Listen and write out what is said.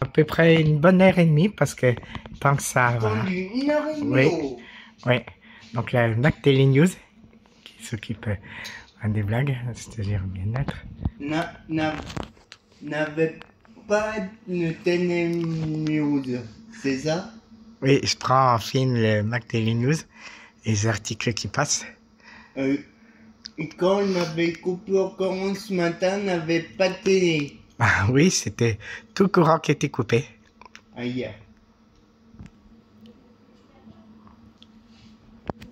à peu près une bonne heure et demie parce que tant que ça va. Oh. Oui. oui. Donc la Mac News qui s'occupe euh, des blagues, c'est-à-dire bien-être. N'avait pas de Télé News, c'est ça? Oui, je prends en film le Mac News les articles qui passent. Euh, quand on avait coupé au courant ce matin, n'avait pas de télé. Ah oui, c'était tout courant qui était coupé. Aïe.